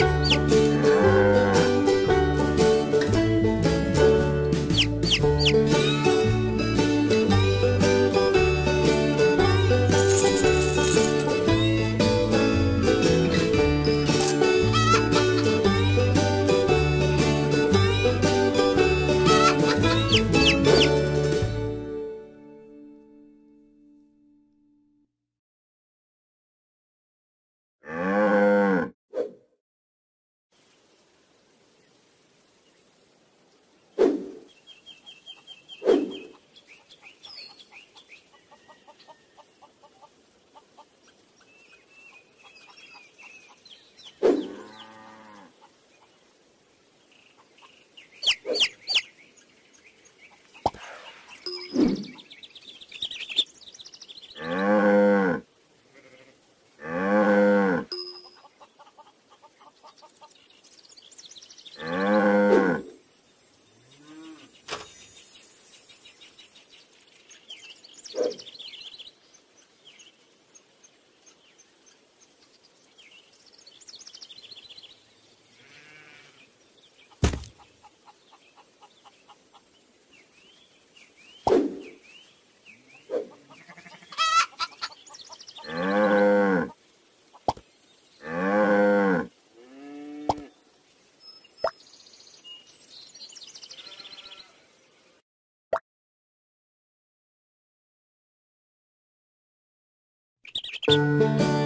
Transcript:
Música Música